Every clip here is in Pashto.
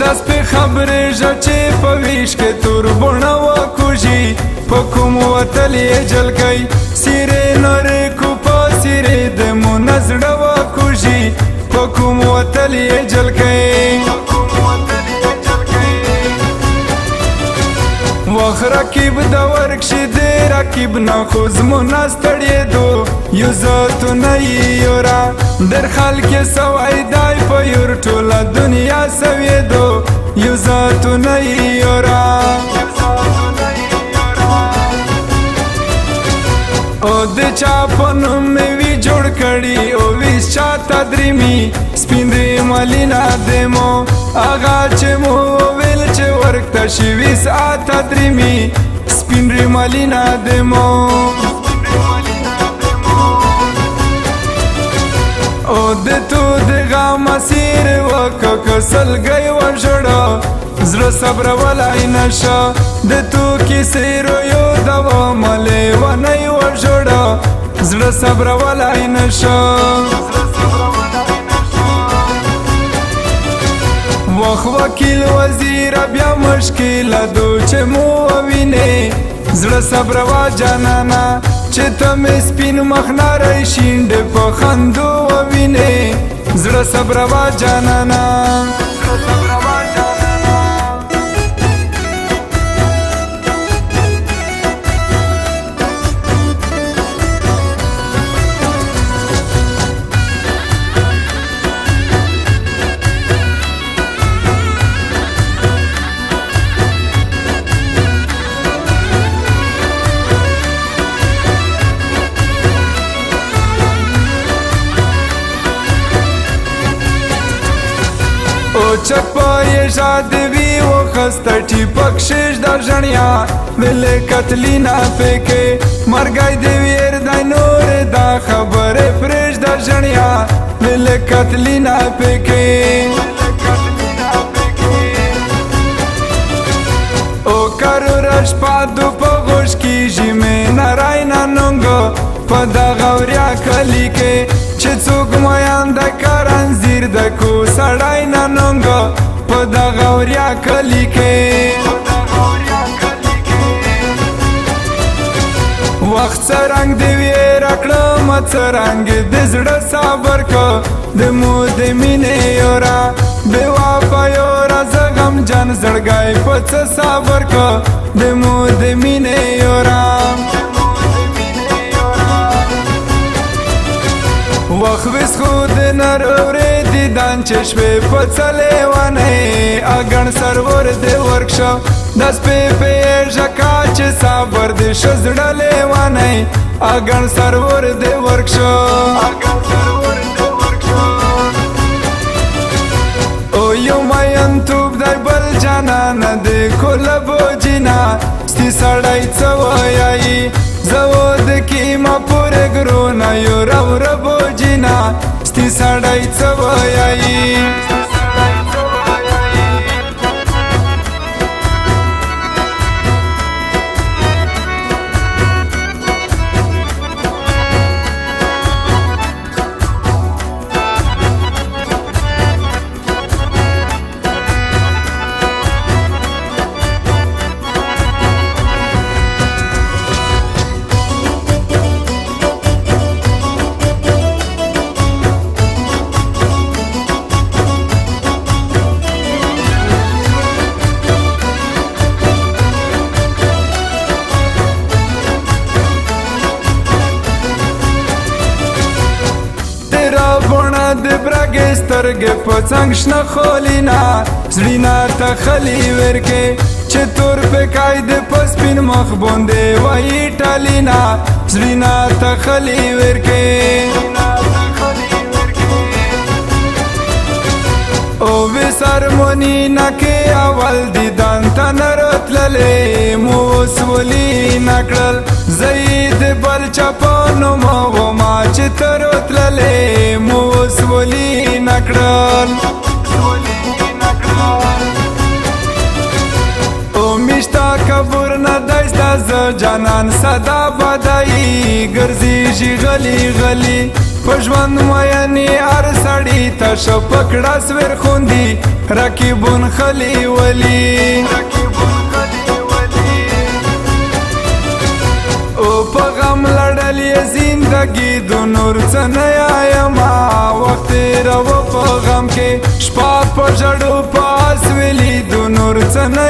داس په خبرې ژچې په ویش کې توربونه وکوژي په کوم وتل یې جلګی سیرې نرې کوپه سیرې د مو نزړه وکوژي په کوم وتل یې جلګی مخ رکیب د ورکشي دی رکیب نه خو زمونه ستړېدو یو زه تو نه یورا در خلکې سوی دی په یور ټوله دنیا سوېدو یو زه تو نه یورا د چا پنوم می وی جوړ کړي او وی شاته درمی سپیندې مالینا دمو اغا چې مو ویل چې ورکته شي وی ساته درمی سپیندې مالینا دمو او د تو د غم سیر وک کسل گئی و جوړه زړه صبر ولای نشا د تو کې سیرو یو دوا ملې و نه و جوړا زړه صبر ولای نشا وخ وکیل وزیر بیا مشکل دو چې مو وینه زړه صبر وا جانانا چې تم سپین مخ نارې شیند په خندو وینه زړه صبر وا جانانا زړه صبر چپای شادوی و خسته ټیپکشش در ژړیا دل کتلی نه پکې مرګای دی ویر د نور دا خبره فرش در ژړیا دل کتلی نه پکې او کارو رش پادو په غوش کې جې مې نارای نه ننګو په دا غوریا کلی کې چې څوک میان د کرنزیر د کو سړی نه ننګ په دغه وریا کلی کې وخت څرنګ دی ویر کړم څرنګ د زړه صبر کو د مود مینې یورا بے وفا یورا زغم جان زړګای په څه صبر کو د مود مینې یورا खुविस्कूदनर ओरे दिदान चश्मे पचले वने अगण सरवर दे वर्कशॉप दस पे पे जकाच सावर दे शजडले वने अगण सरवर दे वर्कशॉप अगण सरवर दे वर्कशॉप ओ यो मायन तुब दर बल जाना न दे कोलबो जिना स्ती सडायचं वयाई زود کی ما پر گرو نه یو رو ربو جنا ستی سړی څه وایي د برګې سترګې په څنګ شنه خولینا زړینا ته خلی ورکې چې تور په قاعده په سپین مخ باندې وای ټالینا زړینا ته خلی ورکې او وی سرمونی نکه اول دی دان تا نرت للی موس ولی نکړل زید بل چپانو ما و ما چې ترت للی ز جانان صدا بدای ګرځي غلی غلی پژوند مینی ار سړی ته شپکړه سور خوندي رکیبون خلی ولی او په غم لړلې زندګي د نور څنه یما وخت را و په غم کې شپه په جړو پاس ویلی د نور څنه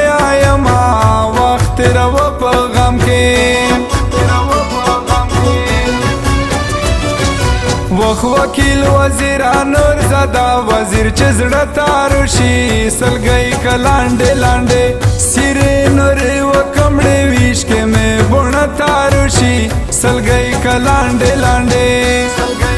یما تیرا و په غم کې وخ وکیل وزیر انور زدا وزیر چې زړه تار شي سلګي کلانډې لانډې سیره نور و کمړې ویش کې مې بونه تار شي سلګي کلانډې لانډې سلګي